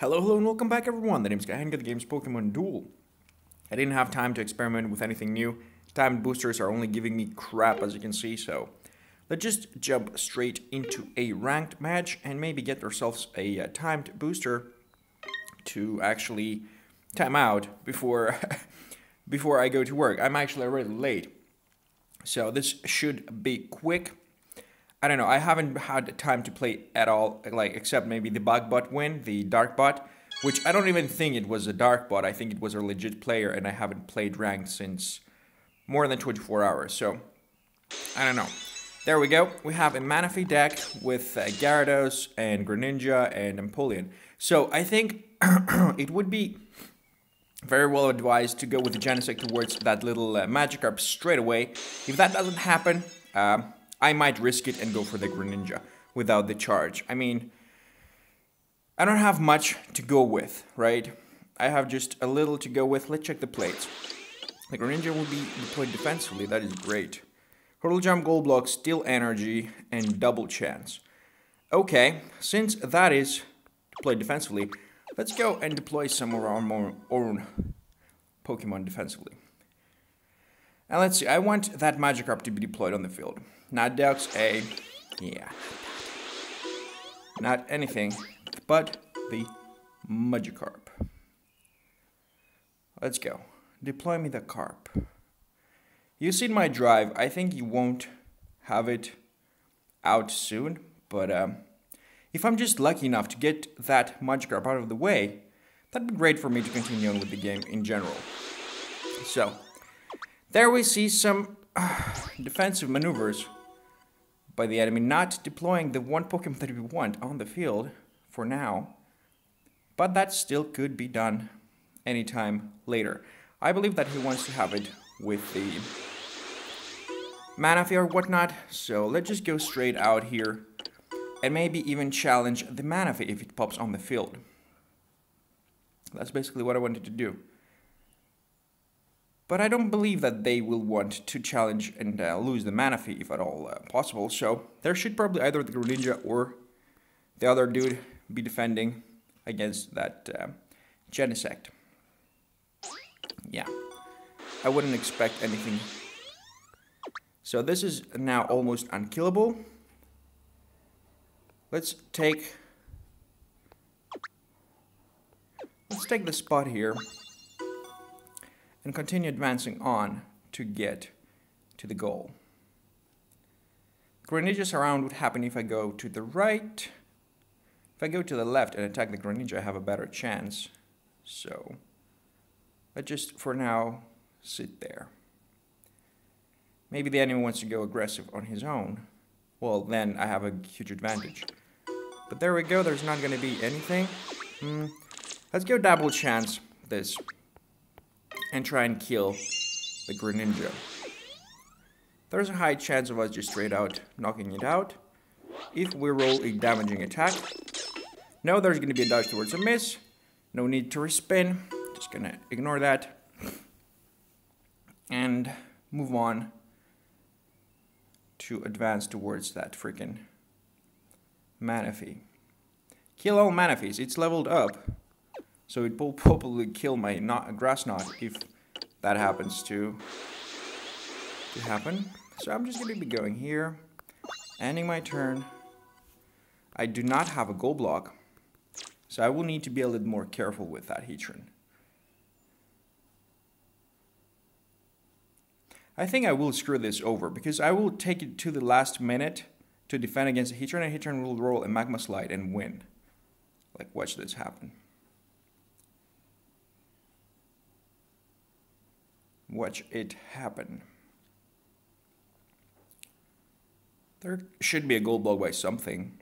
Hello, hello, and welcome back, everyone. The name's Kahenkio, the game's Pokemon Duel. I didn't have time to experiment with anything new. Timed boosters are only giving me crap, as you can see, so let's just jump straight into a ranked match and maybe get ourselves a uh, timed booster to actually time out before before I go to work. I'm actually already late, so this should be quick. I don't know. I haven't had time to play at all, like except maybe the bug bot win, the dark bot, which I don't even think it was a dark bot. I think it was a legit player, and I haven't played ranked since more than 24 hours. So I don't know. There we go. We have a Manaphy deck with uh, Gyarados and Greninja and Empoleon. So I think it would be very well advised to go with the Genesect towards that little uh, Magikarp straight away. If that doesn't happen, um, I might risk it and go for the Greninja without the charge. I mean, I don't have much to go with, right? I have just a little to go with. Let's check the plates. The Greninja will be deployed defensively. That is great. Hurdle Jump, Gold Block, Steel Energy, and Double Chance. Okay, since that is deployed defensively, let's go and deploy some of our own Pokemon defensively. And let's see, I want that Magikarp to be deployed on the field. Not Deoxys A. Yeah. Not anything but the Magikarp. Let's go. Deploy me the carp. You seen my drive. I think you won't have it out soon, but um, if I'm just lucky enough to get that Magikarp out of the way, that'd be great for me to continue on with the game in general. So, there we see some uh, defensive maneuvers by the enemy, not deploying the one Pokemon that we want on the field for now. But that still could be done anytime later. I believe that he wants to have it with the Manaphy or whatnot, so let's just go straight out here and maybe even challenge the Manaphy if it pops on the field. That's basically what I wanted to do. But I don't believe that they will want to challenge and uh, lose the Manaphy if at all uh, possible. So there should probably either the Greninja or the other dude be defending against that uh, Genesect. Yeah, I wouldn't expect anything. So this is now almost unkillable. Let's take... Let's take the spot here and continue advancing on to get to the goal. Greninjas around would happen if I go to the right. If I go to the left and attack the Greninja, I have a better chance. So, let's just, for now, sit there. Maybe the enemy wants to go aggressive on his own. Well, then I have a huge advantage. But there we go, there's not going to be anything. Mm, let's go double chance this and try and kill the Greninja. There's a high chance of us just straight out knocking it out. If we roll a damaging attack. No, there's going to be a dodge towards a miss. No need to respin. Just going to ignore that. And move on to advance towards that freaking Manaphy. Kill all Manaphys. It's leveled up. So it will probably kill my not grass knot if that happens to, to happen. So I'm just going to be going here, ending my turn. I do not have a gold block, so I will need to be a little more careful with that Heatran. I think I will screw this over because I will take it to the last minute to defend against Heatran and Heatran will roll a Magma Slide and win. Like watch this happen. Watch it happen. There should be a gold block by something.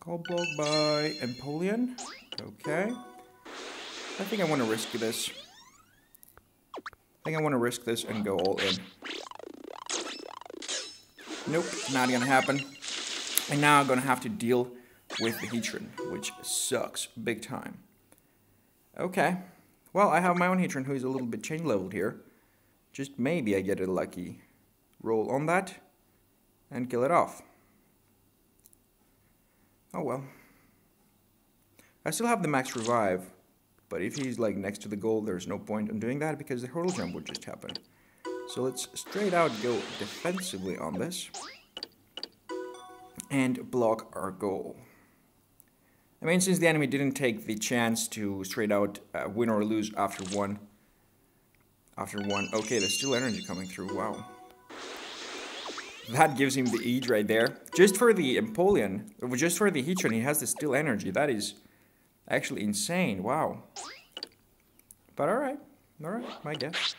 Gold block by Empoleon. Okay. I think I want to risk this. I think I want to risk this and go all in. Nope, not gonna happen. And now I'm gonna have to deal with the Heatran, which sucks big time. Okay. Well, I have my own Heatran who is a little bit chain leveled here. Just maybe I get a lucky roll on that and kill it off. Oh well. I still have the max revive, but if he's like next to the goal, there's no point in doing that because the hurdle jump would just happen. So let's straight out go defensively on this and block our goal. I mean, since the enemy didn't take the chance to straight out uh, win or lose after one, after one, okay, there's Steel Energy coming through, wow. That gives him the edge right there. Just for the Empoleon, just for the Heatran, he has the still energy. That is actually insane, wow. But alright, alright, my guess.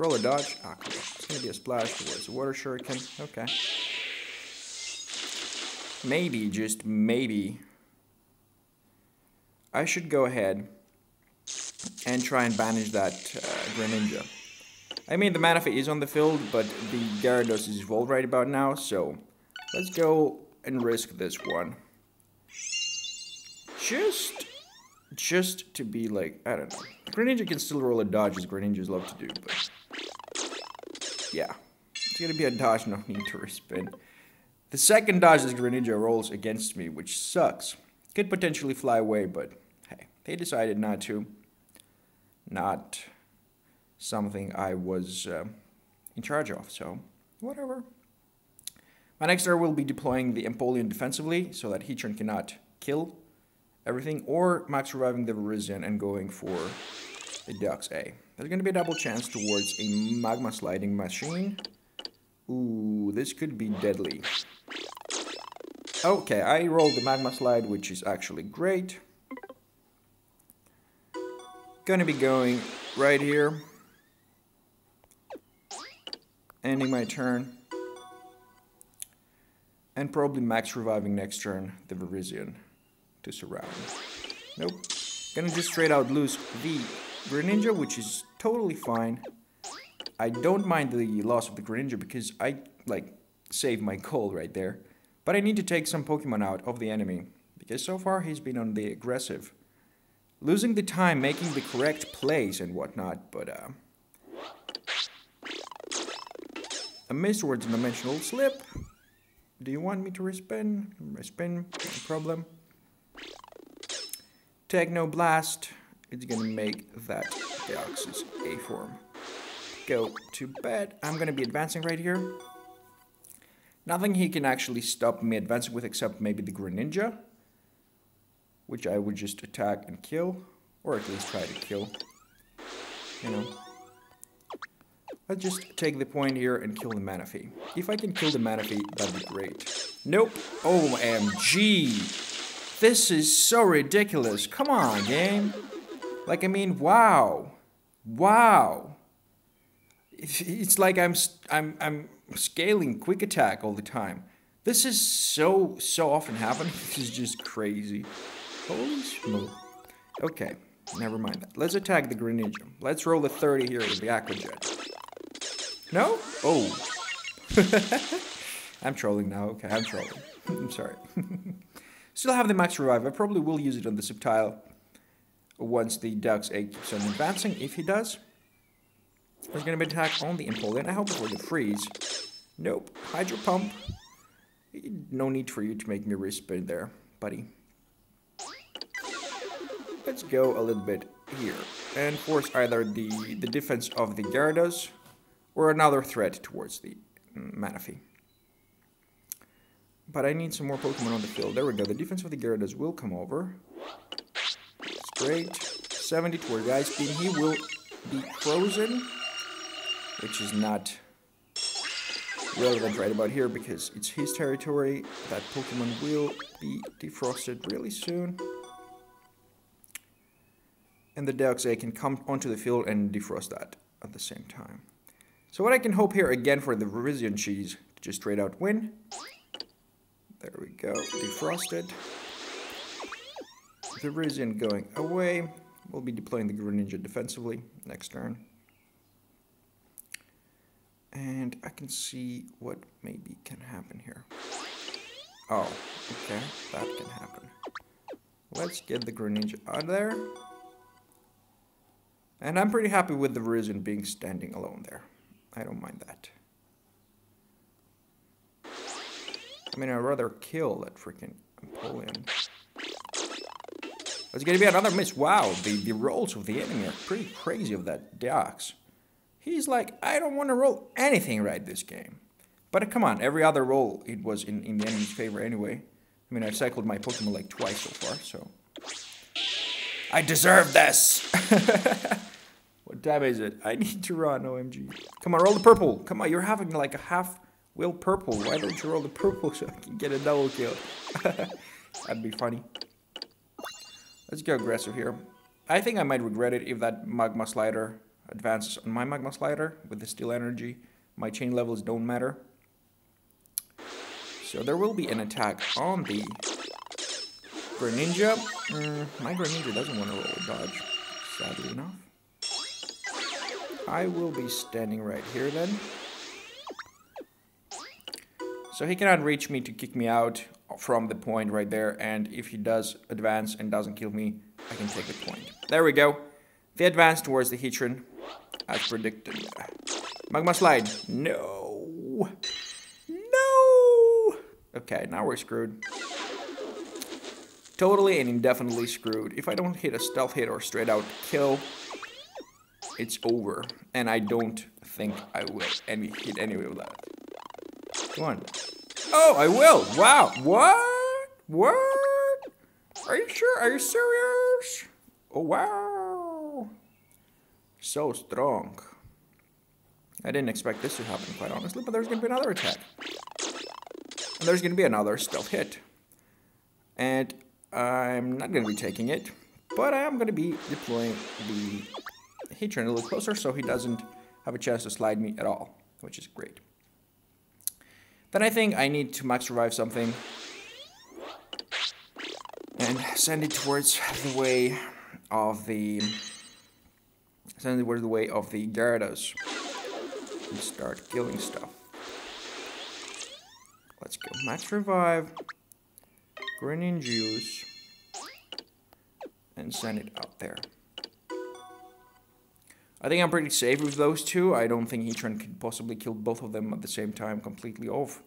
Roll a dodge. Ah, come on. It's gonna be a splash towards the water shuriken. Okay. Maybe, just maybe, I should go ahead and try and banish that uh, Greninja. I mean, the Manaphy is on the field, but the Gyarados is evolved right about now, so let's go and risk this one. Just, just to be like, I don't know. Greninja can still roll a dodge, as Greninjas love to do, but yeah. It's gonna be a dodge, no need to respin. The second dodge this Greninja rolls against me, which sucks. Could potentially fly away, but hey, they decided not to. Not something I was uh, in charge of, so whatever. My next turn will be deploying the Empoleon defensively so that Heatran cannot kill everything, or max reviving the Virizion and going for the Deoxys A. There's going to be a double chance towards a magma sliding machine. Ooh, this could be deadly. Okay, I rolled the magma slide, which is actually great. Gonna be going right here. Ending my turn. And probably max reviving next turn the Virizion to surround. Nope. Gonna just straight out lose the Greninja, which is totally fine. I don't mind the loss of the Greninja because I, like, saved my goal right there. But I need to take some Pokemon out of the enemy, because so far he's been on the aggressive. Losing the time, making the correct plays and whatnot, but, uh... A miss towards a dimensional slip. Do you want me to respin? Respin, no problem. Techno Blast. It's gonna make that Deoxys A form go to bed. I'm gonna be advancing right here. Nothing he can actually stop me advancing with except maybe the Greninja. Which I would just attack and kill. Or at least try to kill. You know. Let's just take the point here and kill the Manaphy. If I can kill the Manaphy, that'd be great. Nope. OMG. This is so ridiculous. Come on, game. Like, I mean, wow. Wow. It's like I'm, I'm, I'm scaling quick attack all the time. This is so, so often happening. This is just crazy. Holy smoke. Okay, never mind that. Let's attack the Greninja. Let's roll a 30 here with the Aqua Jet. No? Oh. I'm trolling now. Okay, I'm trolling. I'm sorry. Still have the max revive. I probably will use it on the Sceptile once the Deoxys keeps on advancing, if he does. Going to attack on the Empoleon. I hope before the freeze. Nope. Hydro Pump. No need for you to make me respin there, buddy. Let's go a little bit here and force either the, the defense of the Gyarados or another threat towards the mm, Manaphy. But I need some more Pokemon on the field. There we go. The defense of the Gyarados will come over. It's great. 70 toward Ice Beam. He will be frozen, which is not relevant right about here because it's his territory. That Pokemon will be defrosted really soon. And the Deoxys can come onto the field and defrost that at the same time. So what I can hope here again for the Virizion cheese to just straight out win. There we go, defrosted. The Virizion going away. We'll be deploying the Greninja defensively next turn. And I can see what maybe can happen here. Oh, okay, that can happen. Let's get the Greninja out of there. And I'm pretty happy with the Virizion being standing alone there. I don't mind that. I mean, I'd rather kill that freaking Empoleon. It's gonna be another miss. Wow, the, the rolls of the enemy are pretty crazy of that Deoxys. He's like, I don't want to roll anything right this game. But come on, every other roll it was in, in the enemy's favor anyway. I mean, I've cycled my Pokemon like twice so far, so... I deserve this! what time is it? I need to run, OMG. Come on, roll the purple. Come on, you're having like a half will purple. Why don't you roll the purple so I can get a double kill? That'd be funny. Let's go aggressive here. I think I might regret it if that Magma Slider advances on my Magma Slider with the Steel Energy. My chain levels don't matter. So there will be an attack on the Greninja. Mm, my Greninja doesn't want to roll a dodge, sadly enough. I will be standing right here then. So he cannot reach me to kick me out from the point right there. And if he does advance and doesn't kill me, I can take the point. There we go. The advance towards the Heatran, as predicted. Magma Slide. No. No. Okay, now we're screwed. Totally and indefinitely screwed. If I don't hit a stealth hit or straight out kill, it's over. And I don't think I will any hit any of that. Come on. Oh, I will. Wow. What? What? Are you sure? Are you serious? Oh, wow. So strong. I didn't expect this to happen, quite honestly, but there's going to be another attack. And there's going to be another stealth hit. And I'm not going to be taking it, but I am going to be deploying the Heatran a little closer so he doesn't have a chance to slide me at all, which is great. Then I think I need to max revive something. And send it towards the way of the... Send it the way of the Gyarados. And start killing stuff. Let's go. Max revive. Greninjuice. And send it out there. I think I'm pretty safe with those two. I don't think Heatran could possibly kill both of them at the same time completely off.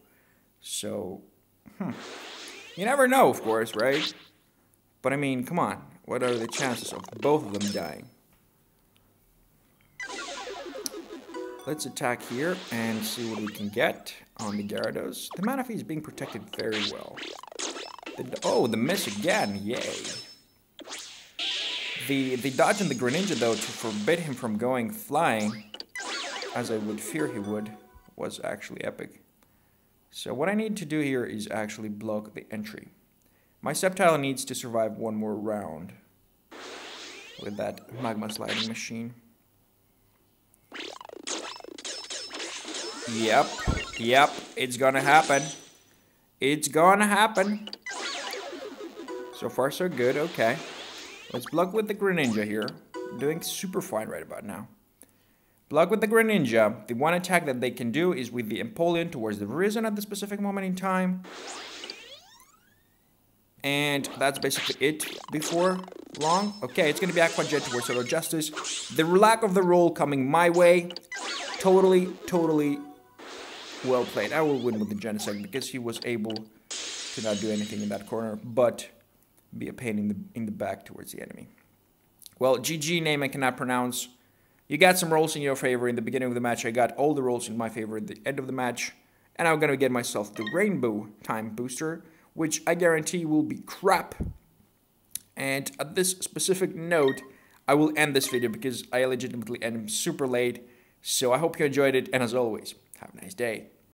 So, hmm. You never know, of course, right? But I mean, come on. What are the chances of both of them dying? Let's attack here and see what we can get on the Gyarados. The Manaphy is being protected very well. The, oh, the miss again. Yay. The, the dodge and the Greninja, though, to forbid him from going flying, as I would fear he would, was actually epic. So what I need to do here is actually block the entry. My Sceptile needs to survive one more round with that Magma Sliding Machine. Yep, yep, it's gonna happen. It's gonna happen. So far so good, okay. Let's block with the Greninja here. Doing super fine right about now. Block with the Greninja. The one attack that they can do is with the Empoleon towards the Risen at the specific moment in time. And that's basically it before long. Okay, it's going to be Aqua Jet towards Solar Justice. The lack of the roll coming my way. Totally, totally well played. I will win with the Genesect because he was able to not do anything in that corner. But be a pain in the, in the back towards the enemy. Well, GG name I cannot pronounce. You got some rolls in your favor in the beginning of the match. I got all the rolls in my favor at the end of the match. And I'm going to get myself the Rainbow Time Booster, which I guarantee will be crap. And at this specific note, I will end this video because I legitimately am super late. So I hope you enjoyed it, and as always, have a nice day.